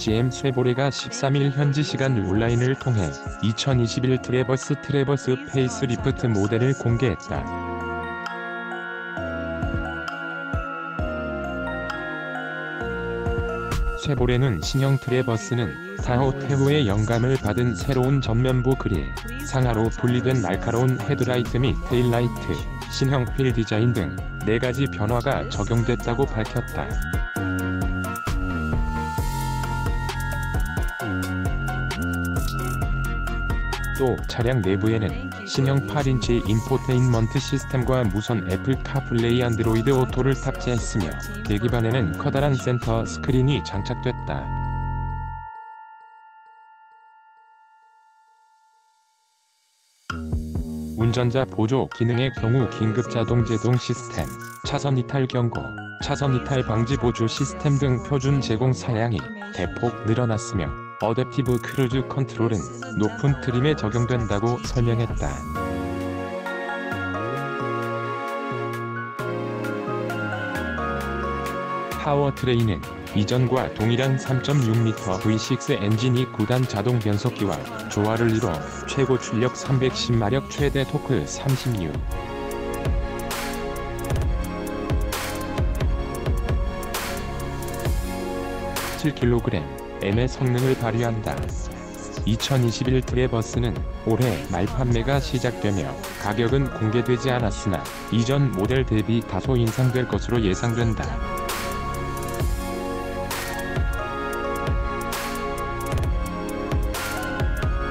GM 쉐보레가 13일 현지 시간 온라인을 통해 2021 트래버스 트래버스 페이스리프트 모델을 공개했다. 쉐보레는 신형 트래버스는 타호 타호에 영감을 받은 새로운 전면부 그릴, 상하로 분리된 날카로운 헤드라이트 및 테일라이트, 신형 휠 디자인 등 4가지 변화가 적용됐다고 밝혔다. 또 차량 내부에는 신형 8인치 인포테인먼트 시스템과 무선 애플 카플레이 안드로이드 오토를 탑재했으며 계기반에는 커다란 센터 스크린이 장착됐다. 운전자 보조 기능의 경우 긴급 자동 제동 시스템, 차선 이탈 경고, 차선 이탈 방지 보조 시스템 등 표준 제공 사양이 대폭 늘어났으며 adaptive cruise control은 높은 트림에 적용된다고 설명했다. 파워트레인은 이전과 동일한 3.6L V6 엔진이 9단 자동 변속기와 조화를 이뤄 최고 출력 310마력 최대 토크 36. 7kg 의 성능을 발휘한다. 2021 트래버스는 올해 말 판매가 시작되며 가격은 공개되지 않았으나 이전 모델 대비 다소 인상될 것으로 예상된다.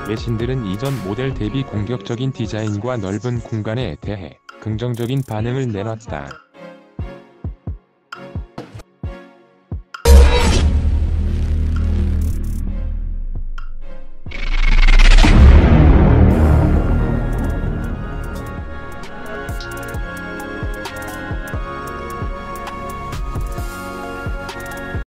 외신들은 이전 모델 대비 공격적인 디자인과 넓은 공간에 대해 긍정적인 반응을 내놨다.